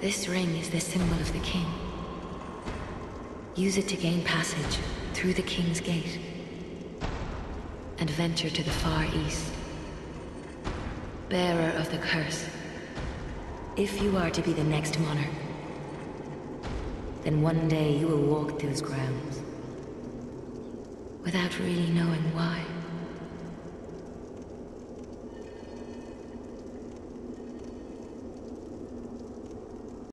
This ring is the symbol of the king. Use it to gain passage through the king's gate and venture to the far east. Bearer of the curse. If you are to be the next monarch, then one day you will walk those grounds without really knowing why.